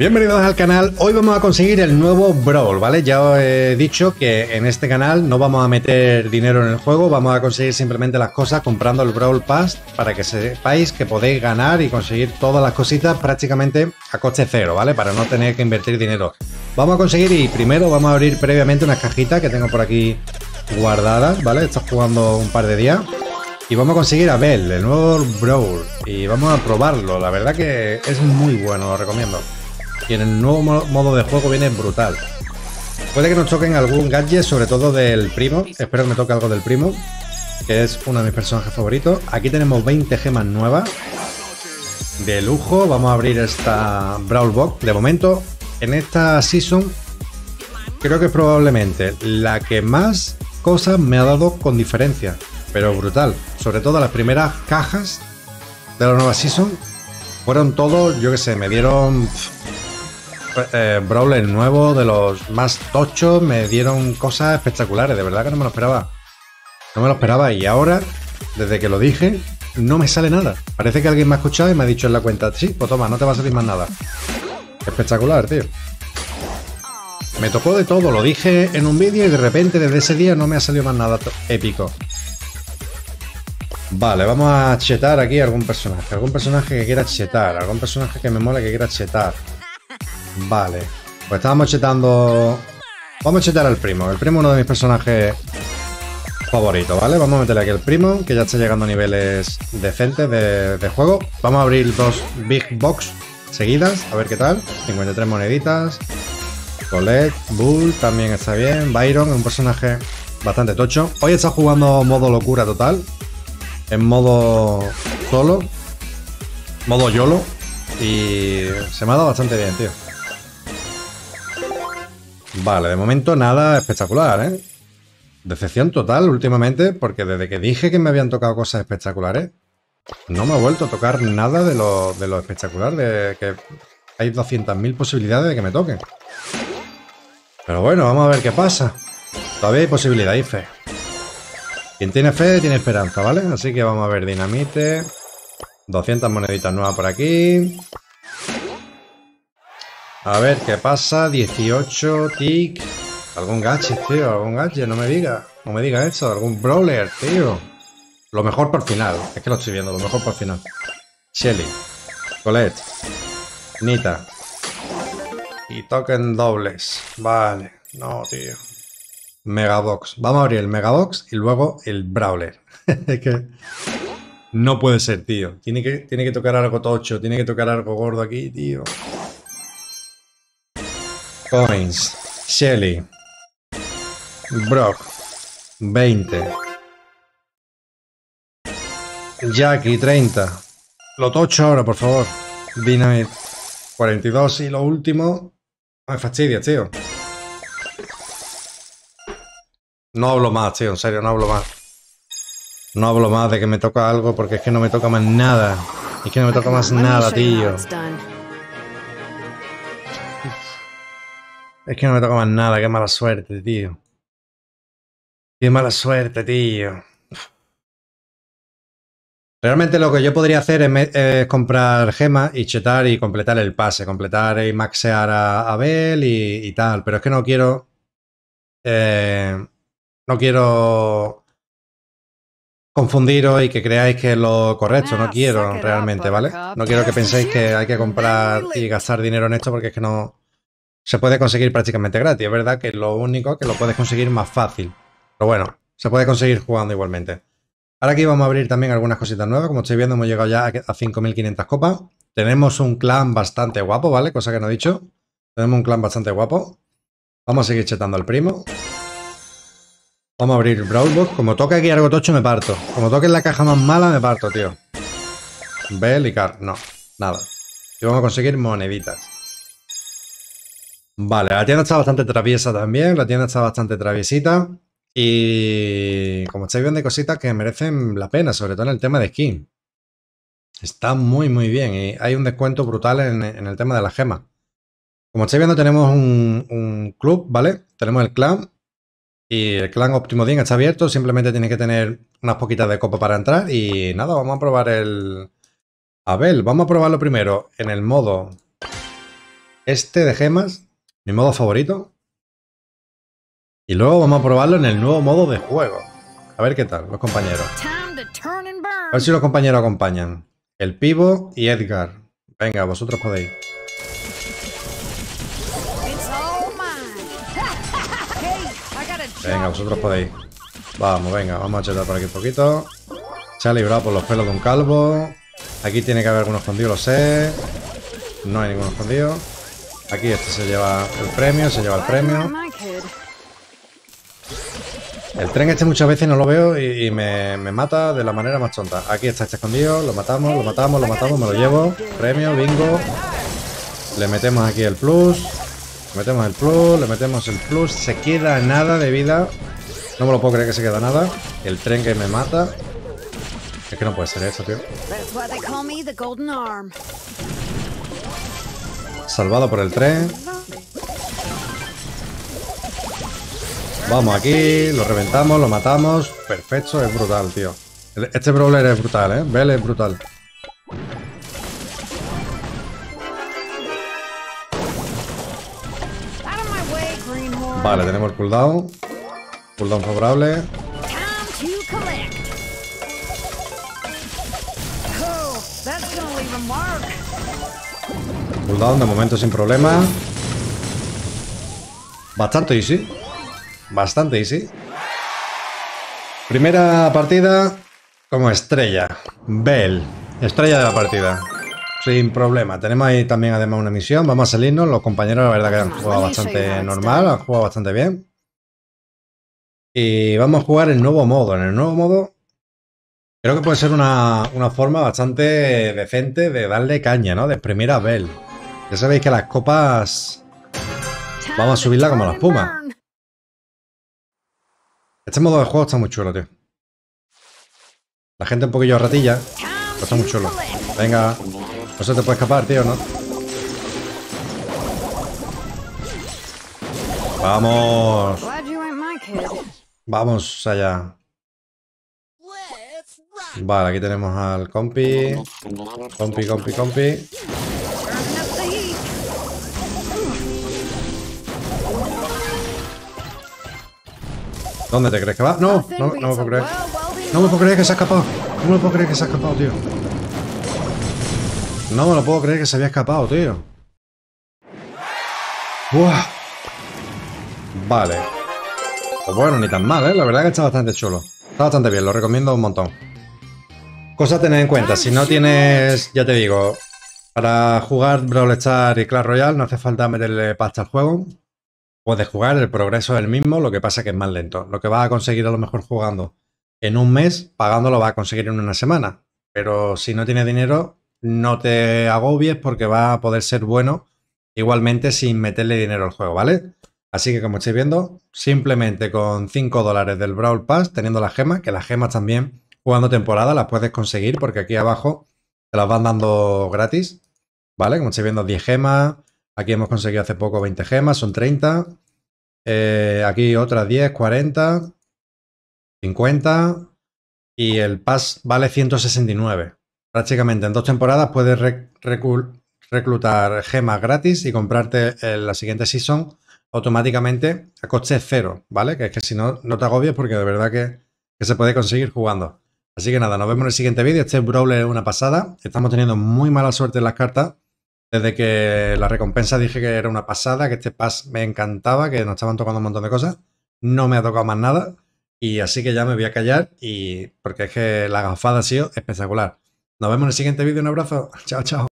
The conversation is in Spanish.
Bienvenidos al canal, hoy vamos a conseguir el nuevo Brawl, ¿vale? Ya os he dicho que en este canal no vamos a meter dinero en el juego, vamos a conseguir simplemente las cosas comprando el Brawl Pass para que sepáis que podéis ganar y conseguir todas las cositas prácticamente a coste cero, ¿vale? Para no tener que invertir dinero. Vamos a conseguir y primero vamos a abrir previamente unas cajitas que tengo por aquí guardadas, ¿vale? Estás jugando un par de días. Y vamos a conseguir a Bell, el nuevo Brawl. Y vamos a probarlo, la verdad que es muy bueno, lo recomiendo. Y en el nuevo modo de juego viene brutal. Puede que nos toquen algún gadget, sobre todo del primo. Espero que me toque algo del primo, que es uno de mis personajes favoritos. Aquí tenemos 20 gemas nuevas. De lujo. Vamos a abrir esta Brawl Box. De momento, en esta season, creo que probablemente la que más cosas me ha dado con diferencia. Pero brutal. Sobre todo las primeras cajas de la nueva season. Fueron todos, yo que sé, me dieron eh, Brawler nuevo, de los más tochos, me dieron cosas espectaculares, de verdad que no me lo esperaba. No me lo esperaba y ahora, desde que lo dije, no me sale nada. Parece que alguien me ha escuchado y me ha dicho en la cuenta, sí, pues toma, no te va a salir más nada. Espectacular, tío. Me tocó de todo, lo dije en un vídeo y de repente desde ese día no me ha salido más nada épico. Vale, vamos a chetar aquí algún personaje. Algún personaje que quiera chetar. Algún personaje que me mola que quiera chetar. Vale. Pues estábamos chetando... Vamos a chetar al primo. El primo es uno de mis personajes favoritos, ¿vale? Vamos a meterle aquí el primo, que ya está llegando a niveles decentes de, juego. Vamos a abrir dos Big Box seguidas, a ver qué tal. 53 moneditas. Colette, Bull también está bien. Byron, un personaje bastante tocho. Hoy está jugando modo locura total. En modo solo. Modo YOLO. Y se me ha dado bastante bien, tío. Vale, de momento nada espectacular, ¿eh? Decepción total últimamente, porque desde que dije que me habían tocado cosas espectaculares, no me ha vuelto a tocar nada de lo, de lo espectacular, de que hay 200.000 posibilidades de que me toquen. Pero bueno, vamos a ver qué pasa. Todavía hay posibilidad y fe. Quien tiene fe tiene esperanza, ¿vale? Así que vamos a ver dinamite. 200 moneditas nuevas por aquí. A ver, ¿qué pasa? 18, tic. Algún gadget, tío, algún gadget, no me diga. No me diga eso, algún brawler, tío. Lo mejor por final, es que lo estoy viendo, lo mejor por final. Shelly, Colette, Nita. Y token dobles. Vale, no, tío. Megabox. Vamos a abrir el Megabox y luego el Brawler. es que no puede ser, tío. Tiene que, tiene que tocar algo tocho, tiene que tocar algo gordo aquí, tío. Coins. Shelly. Brock. 20. Jackie, 30. Lo tocho ahora, por favor. Dynamite. 42 y lo último. Me fastidia, tío. No hablo más, tío, en serio, no hablo más. No hablo más de que me toca algo porque es que no me toca más nada. Es que no me toca más nada, tío. Es que no me toca más nada, qué mala suerte, tío. Qué mala suerte, tío. Realmente lo que yo podría hacer es, comprar gemas y chetar y completar el pase, completar y maxear a Abel y, tal, pero es que no quiero... Eh, no quiero confundiros y que creáis que es lo correcto, no quiero realmente, ¿vale? No quiero que penséis que hay que comprar y gastar dinero en esto porque es que no, se puede conseguir prácticamente gratis. Es verdad que lo único que lo puedes conseguir más fácil. Pero bueno, se puede conseguir jugando igualmente. Ahora aquí vamos a abrir también algunas cositas nuevas. Como estáis viendo, hemos llegado ya a 5.500 copas. Tenemos un clan bastante guapo, ¿vale? Cosa que no he dicho. Tenemos un clan bastante guapo. Vamos a seguir chetando al primo. Vamos a abrir Brawl Box. Como toque aquí algo tocho, me parto. Como toque en la caja más mala, me parto, tío. Bell y Car. No, nada. Y vamos a conseguir moneditas. Vale, la tienda está bastante traviesa también, la tienda está bastante traviesita. Y como estáis viendo, hay cositas que merecen la pena, sobre todo en el tema de skin. Está muy, muy bien y hay un descuento brutal en, el tema de la gema. Como estáis viendo, tenemos un, club, ¿vale? Tenemos el clan y el clan Optimo Din está abierto. Simplemente tiene que tener unas poquitas de copa para entrar y nada, vamos a probar el... Abel, vamos a probarlo primero en el modo este de gemas, mi modo favorito. Y luego vamos a probarlo en el nuevo modo de juego. A ver qué tal, los compañeros. A ver si los compañeros acompañan. El Pivo y Edgar. Venga, vosotros podéis. Venga, vosotros podéis. Vamos, venga, vamos a chetar por aquí un poquito. Se ha librado por los pelos de un calvo. Aquí tiene que haber alguno escondido, lo sé. No hay ninguno escondido. Aquí este se lleva el premio, se lleva el premio. El tren este muchas veces no lo veo y, me, mata de la manera más tonta. Aquí está este escondido, lo matamos, lo matamos, lo matamos, me lo llevo. Premio, bingo. Le metemos aquí el plus. Le metemos el plus, le metemos el plus. Se queda nada de vida. No me lo puedo creer que se queda nada. El tren que me mata. Es que no puede ser eso, tío. Salvado por el tren. Vamos aquí, lo reventamos, lo matamos. Perfecto, es brutal, tío. Este brawler es brutal, ¿eh? Bell es brutal. Vale, tenemos el cooldown. Cooldown favorable. Cooldown de momento sin problema. Bastante easy. Bastante easy. Primera partida como estrella. Bell. Estrella de la partida. Sin problema. Tenemos ahí también además una misión. Vamos a salirnos. Los compañeros la verdad que han jugado bastante normal. Han jugado bastante bien. Y vamos a jugar el nuevo modo. En el nuevo modo creo que puede ser una, forma bastante decente de darle caña, ¿no? De exprimir a Bell. Ya sabéis que las copas vamos a subirla como la espuma. Este modo de juego está muy chulo, tío. La gente un poquillo ratilla, pero está muy chulo. Venga, no se te puede escapar, tío, ¿no? Vamos. Vamos allá. Vale, aquí tenemos al compi. Compi, compi, compi. ¿Dónde te crees que va? No, no, no me puedo creer. No me puedo creer que se ha escapado. No me puedo creer que se ha escapado, tío. No me lo puedo creer que se había escapado, tío. Vale. Pues bueno, ni tan mal, ¿eh? La verdad que está bastante chulo. Está bastante bien, lo recomiendo un montón. Cosa a tener en cuenta, si no tienes, ya te digo, para jugar Brawl Stars y Clash Royale no hace falta meterle pasta al juego. Puedes jugar, el progreso es el mismo, lo que pasa que es más lento. Lo que vas a conseguir a lo mejor jugando en un mes, pagándolo vas a conseguir en una semana. Pero si no tienes dinero, no te agobies porque va a poder ser bueno igualmente sin meterle dinero al juego, ¿vale? Así que como estáis viendo, simplemente con 5 dólares del Brawl Pass, teniendo las gemas, que las gemas también jugando temporada las puedes conseguir porque aquí abajo te las van dando gratis, ¿vale? Como estáis viendo, 10 gemas, aquí hemos conseguido hace poco 20 gemas, son 30. Eh, aquí otras 10, 40, 50 y el pass vale 169 prácticamente en dos temporadas puedes reclutar gemas gratis y comprarte en la siguiente season automáticamente a coste cero, ¿vale? Que es que si no, no te agobies porque de verdad que, se puede conseguir jugando. Así que nada, nos vemos en el siguiente vídeo. Este Brawler es una pasada. Estamos teniendo muy mala suerte en las cartas. Desde que la recompensa dije que era una pasada, que este pass me encantaba, que nos estaban tocando un montón de cosas. No me ha tocado más nada. Y así que ya me voy a callar y porque es que la gafada ha sido espectacular. Nos vemos en el siguiente vídeo. Un abrazo. Chao, chao.